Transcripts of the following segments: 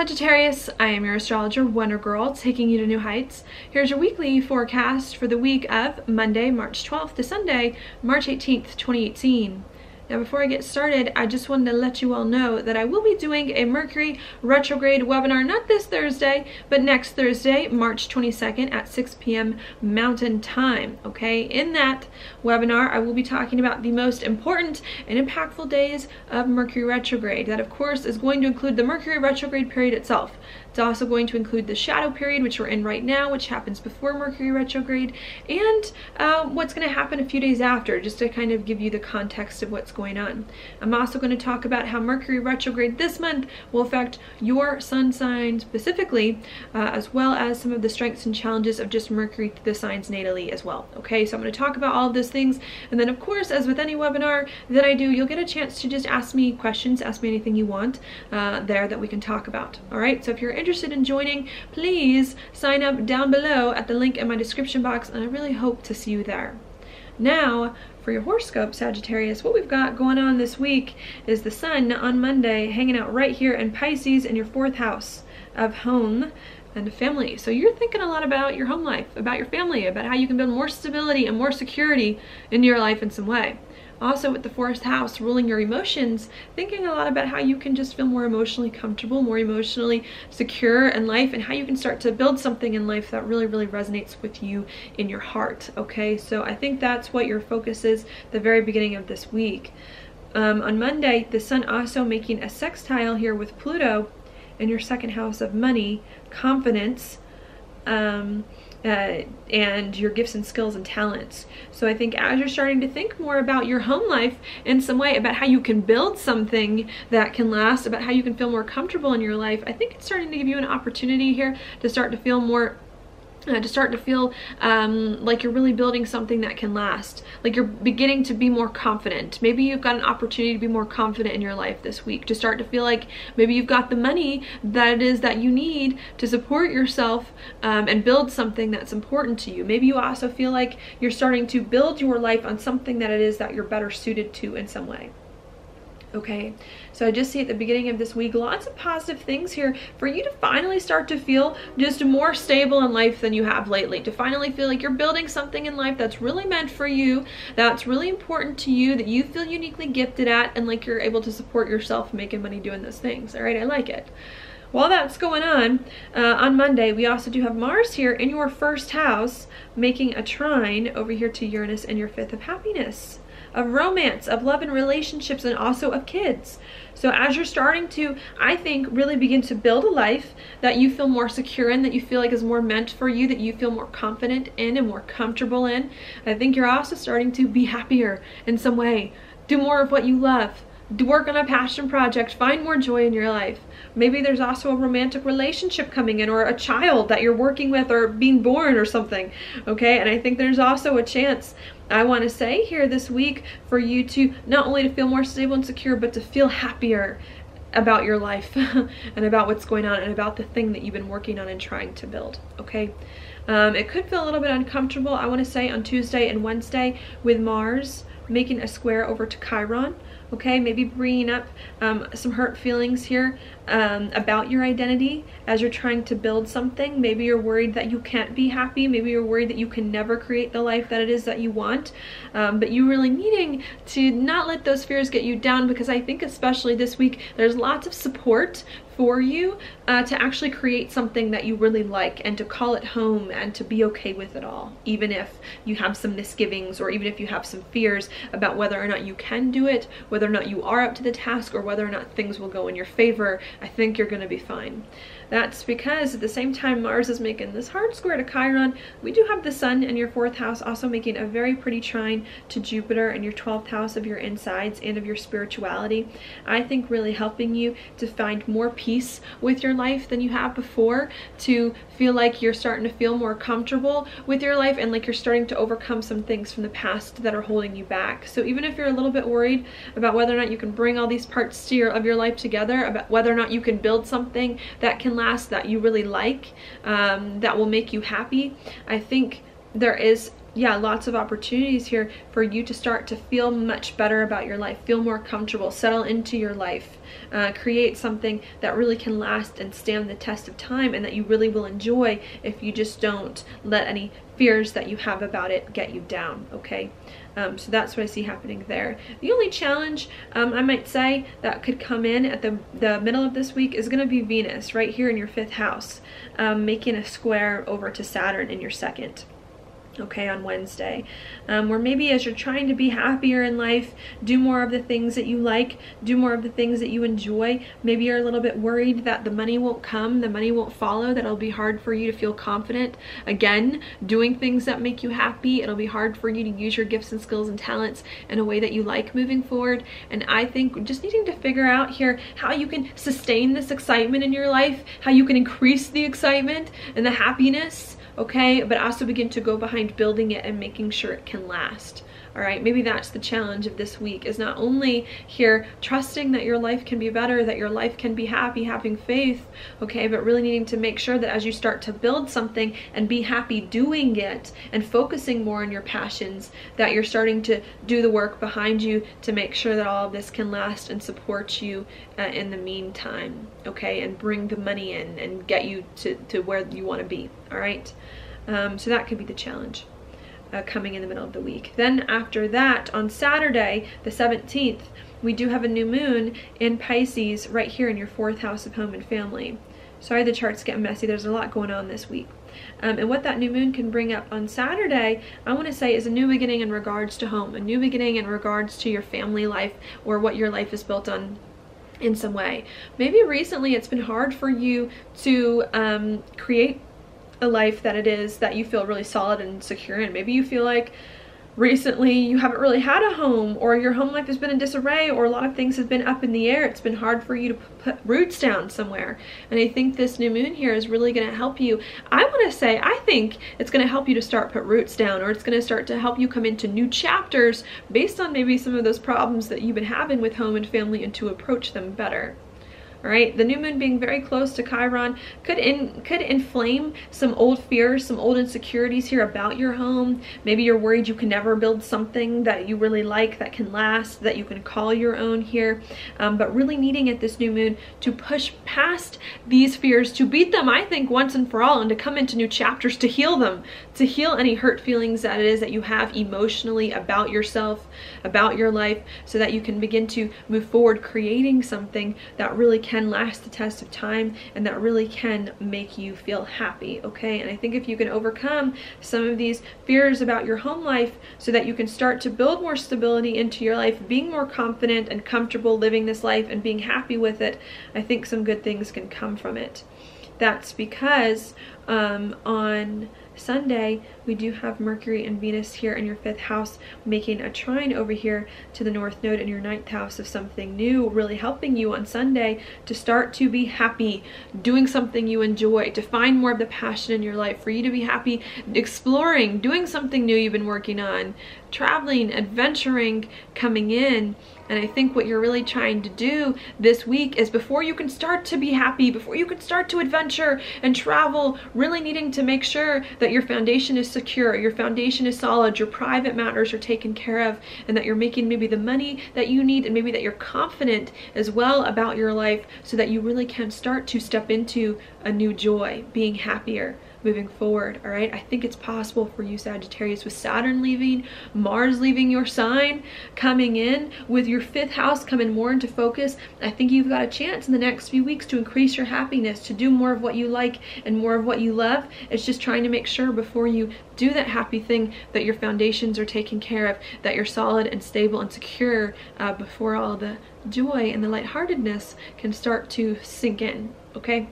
Sagittarius, I am your astrologer Wonder Girl, taking you to new heights. Here's your weekly forecast for the week of Monday, March 12th to Sunday, March 18th, 2018. Now before I get started, I just wanted to let you all know that I will be doing a Mercury retrograde webinar, not this Thursday, but next Thursday, March 22nd at 6 p.m. Mountain Time, okay? In that webinar, I will be talking about the most important and impactful days of Mercury retrograde. That, of course, is going to include the Mercury retrograde period itself. It's also going to include the shadow period, which we're in right now, which happens before Mercury retrograde, and uh, what's going to happen a few days after, just to kind of give you the context of what's going on. I'm also going to talk about how Mercury retrograde this month will affect your sun sign specifically, uh, as well as some of the strengths and challenges of just Mercury the signs natally as well. Okay, so I'm going to talk about all of those things, and then of course, as with any webinar that I do, you'll get a chance to just ask me questions, ask me anything you want uh, there that we can talk about. All right, so if you're interested in joining, please sign up down below at the link in my description box, and I really hope to see you there. Now, for your horoscope, Sagittarius, what we've got going on this week is the sun on Monday hanging out right here in Pisces in your fourth house of home and family. So you're thinking a lot about your home life, about your family, about how you can build more stability and more security into your life in some way. Also with the fourth house ruling your emotions, thinking a lot about how you can just feel more emotionally comfortable, more emotionally secure in life, and how you can start to build something in life that really, really resonates with you in your heart, okay? So I think that's what your focus is the very beginning of this week. Um, on Monday, the sun also making a sextile here with Pluto in your second house of money, confidence, um, uh, and your gifts and skills and talents. So I think as you're starting to think more about your home life in some way, about how you can build something that can last, about how you can feel more comfortable in your life, I think it's starting to give you an opportunity here to start to feel more uh, to start to feel um, like you're really building something that can last. Like you're beginning to be more confident. Maybe you've got an opportunity to be more confident in your life this week, to start to feel like maybe you've got the money that it is that you need to support yourself um, and build something that's important to you. Maybe you also feel like you're starting to build your life on something that it is that you're better suited to in some way okay so i just see at the beginning of this week lots of positive things here for you to finally start to feel just more stable in life than you have lately. To finally feel like you're building something in life that's really meant for you that's really important to you that you feel uniquely gifted at and like you're able to support yourself making money doing those things all right? I like it. While that's going on, uh, on Monday, we also do have Mars here in your first house, making a trine over here to Uranus in your fifth of happiness of romance, of love and relationships, and also of kids. So as you're starting to, I think, really begin to build a life that you feel more secure in, that you feel like is more meant for you, that you feel more confident in and more comfortable in, I think you're also starting to be happier in some way. Do more of what you love. Work on a passion project. Find more joy in your life. Maybe there's also a romantic relationship coming in or a child that you're working with or being born or something. Okay, and I think there's also a chance I want to say here this week for you to not only to feel more stable and secure, but to feel happier about your life and about what's going on and about the thing that you've been working on and trying to build, okay? Um, it could feel a little bit uncomfortable, I want to say, on Tuesday and Wednesday with Mars making a square over to Chiron okay? Maybe bringing up um, some hurt feelings here um, about your identity as you're trying to build something. Maybe you're worried that you can't be happy. Maybe you're worried that you can never create the life that it is that you want. Um, but you really needing to not let those fears get you down because I think especially this week there's lots of support for you uh, to actually create something that you really like and to call it home and to be okay with it all, even if you have some misgivings or even if you have some fears about whether or not you can do it, whether or not you are up to the task, or whether or not things will go in your favor. I think you're to be fine. That's because at the same time Mars is making this hard square to Chiron, we do have the sun in your fourth house also making a very pretty trine to Jupiter in your 12th house of your insides and of your spirituality. I think really helping you to find more peace with your life than you have before, to feel like you're starting to feel more comfortable with your life and like you're starting to overcome some things from the past that are holding you back. So even if you're a little bit worried about whether or not you can bring all these parts to your, of your life together, about whether or not you can build something that can last that you really like, um, that will make you happy, I think there is yeah, lots of opportunities here for you to start to feel much better about your life, feel more comfortable, settle into your life, uh, create something that really can last and stand the test of time and that you really will enjoy if you just don't let any fears that you have about it get you down, okay? Um, so that's what I see happening there. The only challenge um, I might say that could come in at the, the middle of this week is going to be Venus right here in your fifth house, um, making a square over to Saturn in your second okay, on Wednesday. Um, or maybe as you're trying to be happier in life, do more of the things that you like, do more of the things that you enjoy. Maybe you're a little bit worried that the money won't come, the money won't follow, that it'll be hard for you to feel confident. Again, doing things that make you happy, it'll be hard for you to use your gifts and skills and talents in a way that you like moving forward. And I think just needing to figure out here how you can sustain this excitement in your life, how you can increase the excitement and the happiness okay? But also begin to go behind building it and making sure it can last all right maybe that's the challenge of this week is not only here trusting that your life can be better that your life can be happy having faith okay but really needing to make sure that as you start to build something and be happy doing it and focusing more on your passions that you're starting to do the work behind you to make sure that all of this can last and support you uh, in the meantime okay and bring the money in and get you to, to where you want to be all right? Um, so that could be the challenge uh, coming in the middle of the week. Then after that, on Saturday, the 17th, we do have a new moon in Pisces right here in your fourth house of home and family. Sorry the chart's getting messy. There's a lot going on this week. Um, and what that new moon can bring up on Saturday, I want to say is a new beginning in regards to home, a new beginning in regards to your family life or what your life is built on in some way. Maybe recently it's been hard for you to um, create a life that it is that you feel really solid and secure in. Maybe you feel like recently you haven't really had a home or your home life has been in disarray or a lot of things have been up in the air. It's been hard for you to put roots down somewhere. And I think this new moon here is really going to help you. I want to say, I think it's going to help you to start put roots down or it's going to start to help you come into new chapters based on maybe some of those problems that you've been having with home and family and to approach them better right? The new moon being very close to chiron could in could inflame some old fears some old insecurities here about your home. Maybe you're worried you can never build something that you really like that can last that you can call your own here. Um, but really needing at this new moon to push past these fears to beat them i think once and for all and to come into new chapters to heal them to heal any hurt feelings that it is that you have emotionally about yourself about your life so that you can begin to move forward creating something that really can last the test of time and that really can make you feel happy, okay? And I think if you can overcome some of these fears about your home life so that you can start to build more stability into your life, being more confident and comfortable living this life and being happy with it, I think some good things can come from it. That's because um, on Sunday, we do have Mercury and Venus here in your fifth house making a trine over here to the North Node in your ninth house of something new, really helping you on Sunday to start to be happy, doing something you enjoy, to find more of the passion in your life, for you to be happy exploring, doing something new you've been working on, traveling, adventuring, coming in. And I think what you're really trying to do this week is before you can start to be happy, before you can start to adventure and travel, really needing to make sure that your foundation is secure, your foundation is solid, your private matters are taken care of, and that you're making maybe the money that you need and maybe that you're confident as well about your life so that you really can start to step into a new joy, being happier moving forward, all right? I think it's possible for you, Sagittarius, with Saturn leaving, Mars leaving your sign, coming in, with your fifth house coming more into focus. I think you've got a chance in the next few weeks to increase your happiness, to do more of what you like and more of what you love. It's just trying to make sure before you do that happy thing that your foundations are taken care of, that you're solid and stable and secure uh, before all the joy and the lightheartedness can start to sink in, okay?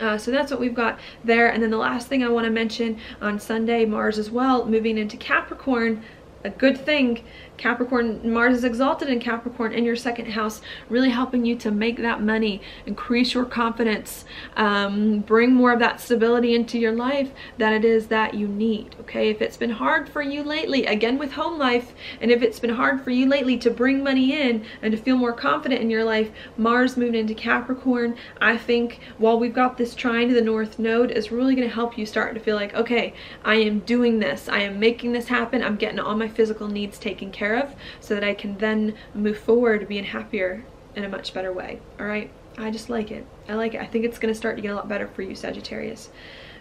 Uh, so that's what we've got there. And then the last thing I want to mention on Sunday, Mars as well, moving into Capricorn, a good thing. Capricorn, Mars is exalted in Capricorn in your second house, really helping you to make that money, increase your confidence, um, bring more of that stability into your life that it is that you need, okay? If it's been hard for you lately, again with home life, and if it's been hard for you lately to bring money in and to feel more confident in your life, Mars moving into Capricorn, I think while we've got this trine to the North Node is really going to help you start to feel like, okay, I am doing this, I am making this happen, I'm getting all my physical needs taken care of so that I can then move forward being happier in a much better way. All right. I just like it. I like it. I think it's going to start to get a lot better for you, Sagittarius.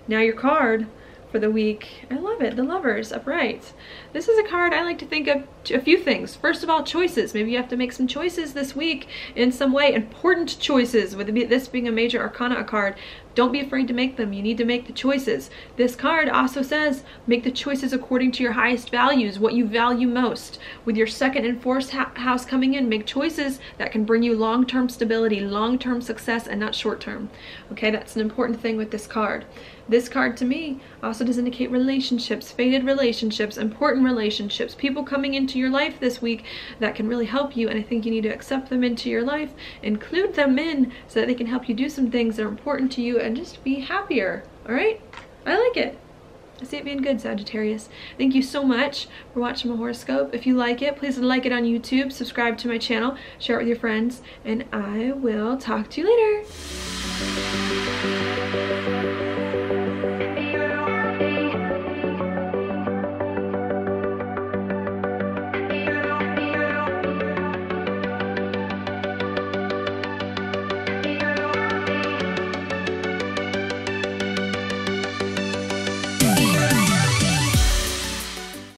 Now your card for the week. I love it. The Lovers, upright. This is a card I like to think of a few things. First of all, choices. Maybe you have to make some choices this week in some way. Important choices, with this being a major arcana card. Don't be afraid to make them. You need to make the choices. This card also says make the choices according to your highest values, what you value most. With your second and fourth house coming in, make choices that can bring you long-term stability, long-term success, and not short-term. Okay, that's an important thing with this card. This card to me also does indicate relationships, fated relationships, important relationships, people coming into your life this week that can really help you. And I think you need to accept them into your life, include them in so that they can help you do some things that are important to you and just be happier. All right? I like it. I see it being good, Sagittarius. Thank you so much for watching my horoscope. If you like it, please like it on YouTube, subscribe to my channel, share it with your friends, and I will talk to you later.